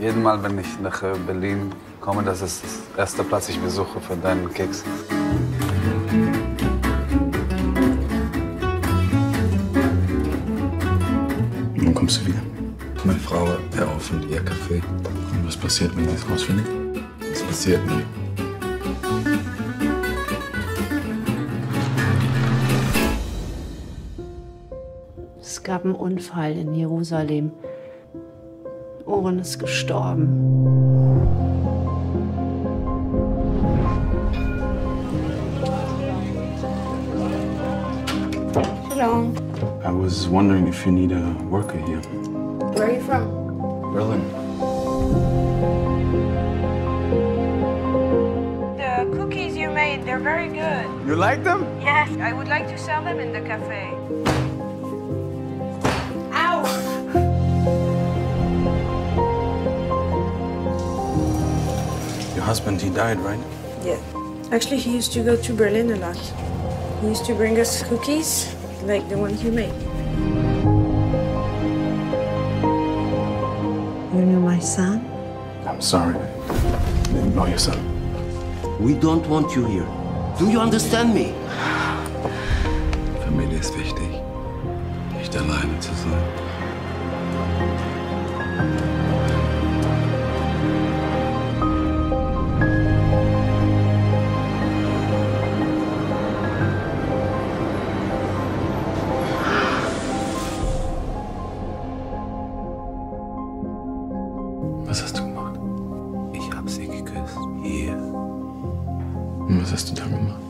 Jeden Mal, wenn ich nach äh, Berlin komme, das ist das erste Platz, ich besuche für deinen Keks. Wann kommst du wieder? Meine Frau eröffnet ihr Café. Und was passiert, wenn sie es rausfindet? Was passiert mir? Es gab einen Unfall in Jerusalem. Oren ist gestorben. Hello. I was wondering if you need a worker here. Where are you from? Berlin. The cookies you made, they're very good. You like them? Yes, I would like to sell them in the cafe. Your husband, he died, right? Yeah. Actually, he used to go to Berlin a lot. He used to bring us cookies like the ones you made. You knew my son? I'm sorry. I didn't know your son. We don't want you here. Do you understand me? Familie ist wichtig. Nicht alleine zu sein. Was hast du gemacht? Ich hab sie geküsst. Hier. Und was hast du dann gemacht?